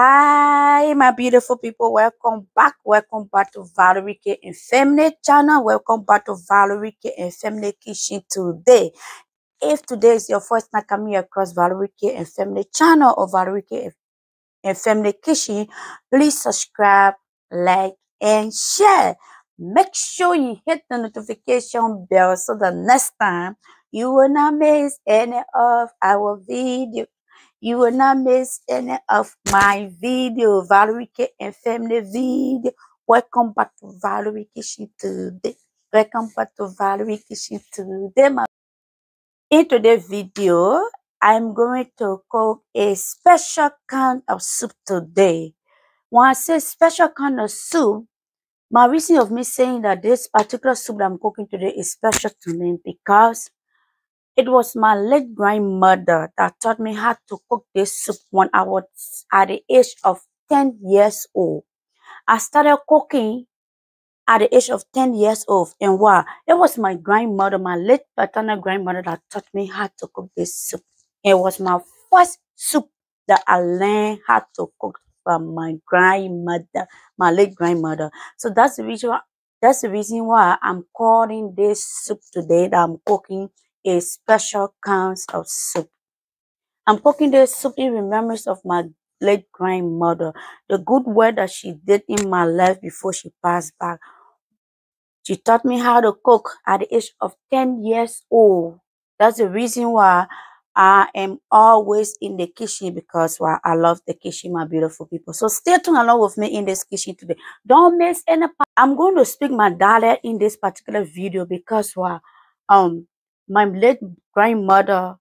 Hi, my beautiful people. Welcome back. Welcome back to ValoreeK and Family channel. Welcome back to ValoreeK and Family Kitchen today. If today is your first time coming across Valerie K and Family channel or ValoreeK and Family Kitchen, please subscribe, like, and share. Make sure you hit the notification bell so that next time you will not miss any of our videos. You will not miss any of my video, ValoreeK and Family video. Welcome back to Valerie Kitchen today. Welcome back to Valerie Kitchen today. My in today's video, I'm going to cook a special kind of soup today. When I say special kind of soup, my reason of me saying that this particular soup that I'm cooking today is special to me because it was my late grandmother that taught me how to cook this soup when I was at the age of 10 years old. I started cooking at the age of 10 years old. And wow, it was my grandmother, my late paternal grandmother that taught me how to cook this soup. It was my first soup that I learned how to cook from my grandmother, my late grandmother. So that's the reason why, that's the reason why I'm calling this soup today that I'm cooking a special kind of soup. I'm cooking this soup in remembrance of my late grandmother, the good work that she did in my life before she passed back. She taught me how to cook at the age of 10 years old. That's the reason why I am always in the kitchen because why I love the kitchen, my beautiful people. So stay tuned along with me in this kitchen today. Don't miss any part. I'm going to speak my dialect in this particular video because why um my late grandmother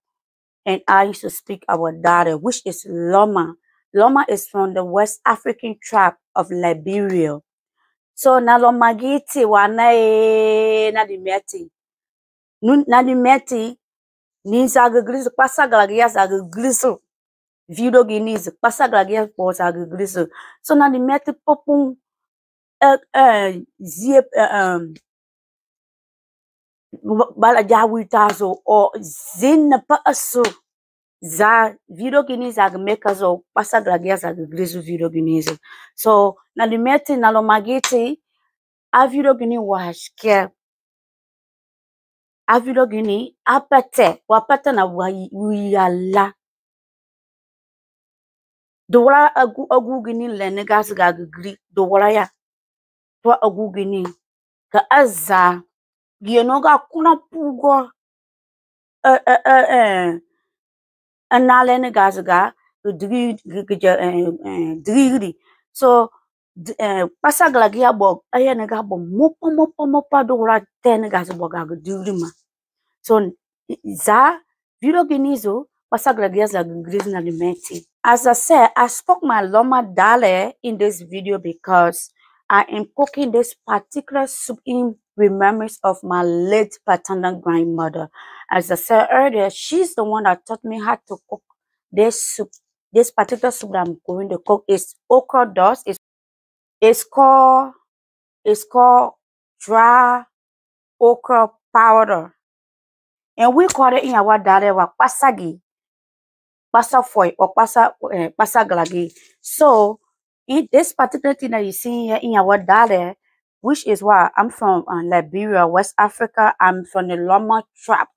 and I used to speak our dialect, which is Lorma. Lorma is from the West African tribe of Liberia. So na Lorma giti wana e na di meti. Nu- Na di meti ni zaga griso Kpasaclague zaga griso. Video giniz Kpasaclague po zaga griso. So na popung eh eh um bala jawita so o zin na pa aso za video gini za meka zo pasa glagia za griso video gini so na di meti na lo magiti a video gini washke a video gini apete wapete na wiyala. Dowara agu agu gini lene gas ga gri dowara ya to agu gini ka azza gieno ga kuna pugo eh eh eh eh anale ne gas ga dri dri so d- eh pasa glagia bo aya ne ga bo mopo mopo mopo dowara ten gas bo ga dri ma. So za video gini zo pasa glagia za gri na limeti. As I said, I spoke my Loma Dale in this video because I am cooking this particular soup in remembrance of my late paternal grandmother. As I said earlier, she's the one that taught me how to cook this soup. This particular soup that I'm going to cook is okra dust. It's, it's called it's called dry okra powder. And we call it in our dialect pasagi. pasa foy or pasa uh, pasa. So in this particular thing that you see here in our dale, which is why I'm from uh, Liberia, West Africa. I'm from the Lorma tribe.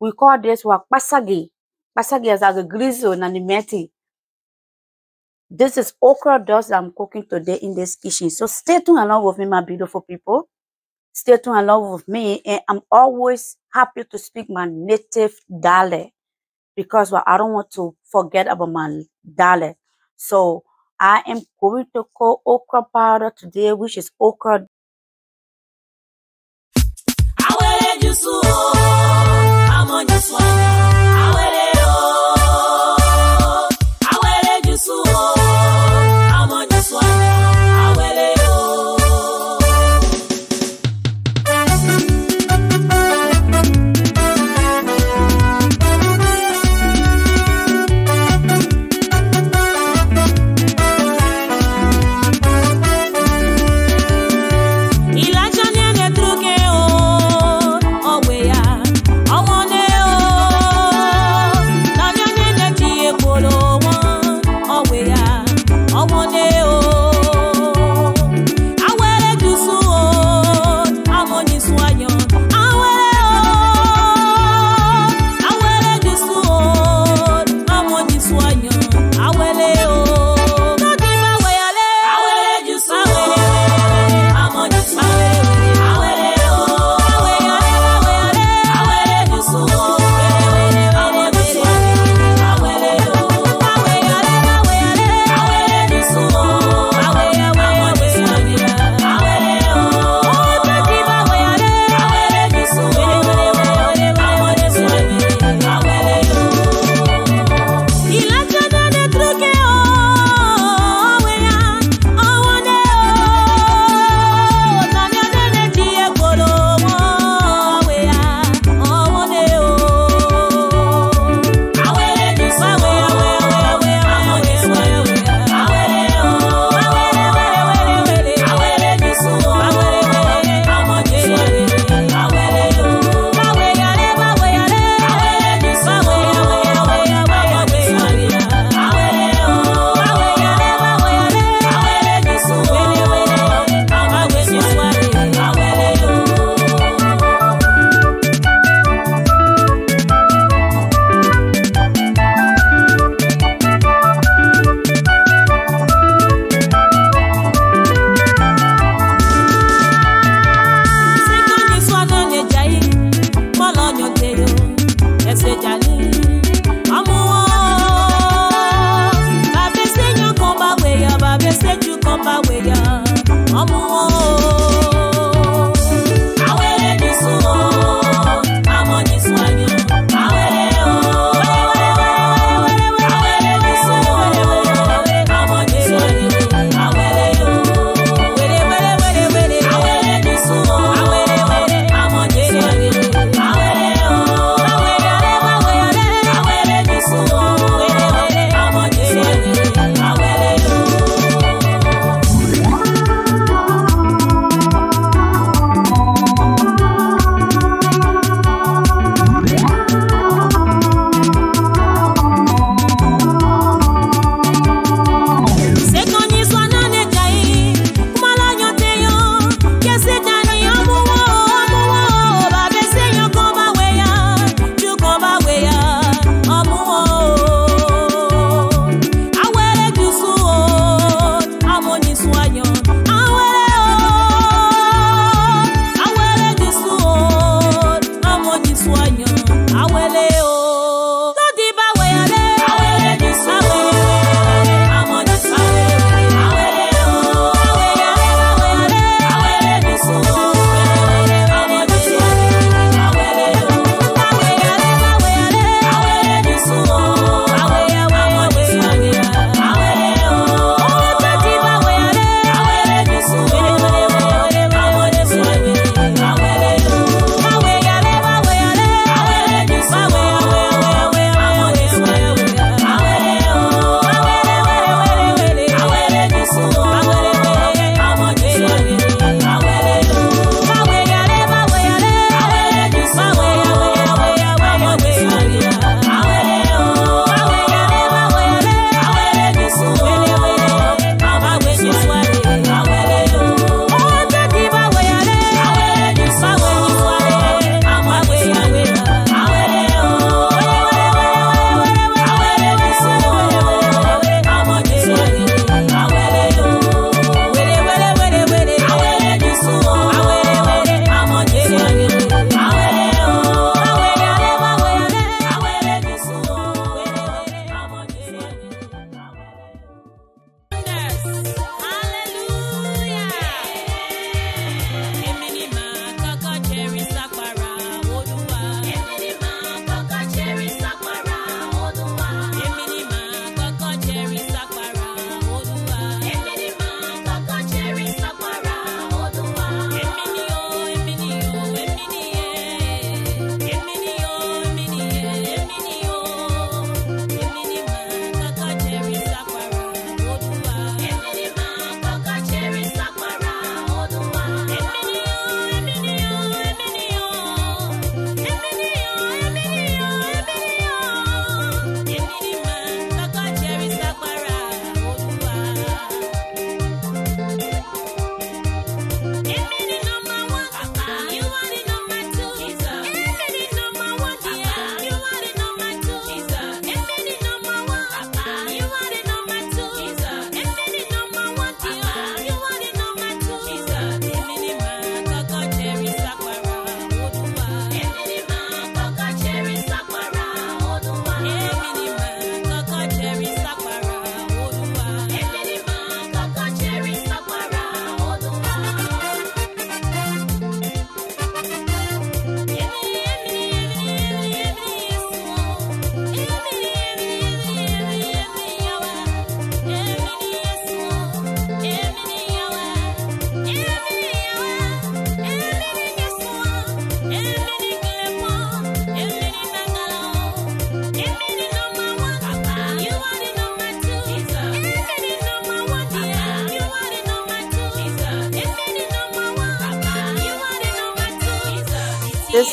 We call this what pasagi. Pasagi is like a grizzle and meti. This is okra dust I'm cooking today in this kitchen. So stay tuned along with me, my beautiful people. Stay tuned along with me, and I'm always happy to speak my native dialect because well, I don't want to forget about my dialect. So I am going to cook okra powder today, which is okra. Jusu o, amo jusu anya. Awere amor.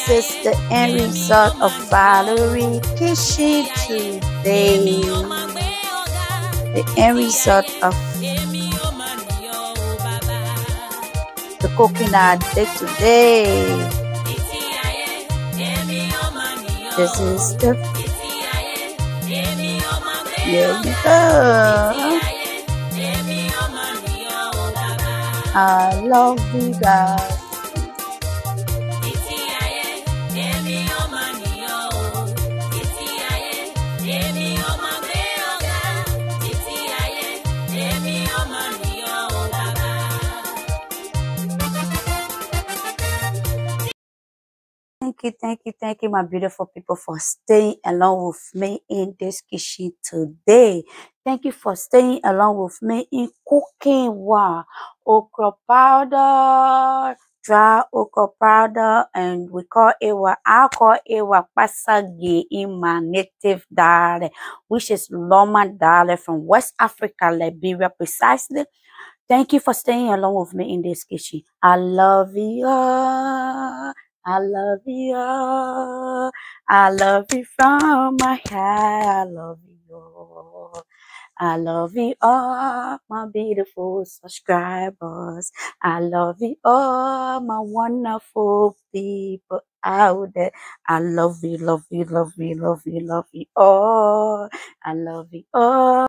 This is the end result of Valerie Kitchen today. The end result of the coconut day today. This is the there you go. I love you guys. You, thank you, thank you, my beautiful people, for staying along with me in this kitchen today. Thank you for staying along with me in cooking. Wow, okra powder, dry okra powder, and we call it what I call it what pasagi in my native dialect, which is Lorma dialect from West Africa, Liberia, precisely. Thank you for staying along with me in this kitchen. I love you. I love you. all. I love you from my heart. I love you. all. I love you all, my beautiful subscribers. I love you all, my wonderful people out there. I love you, love you, love you, love you, love you all. I love you all.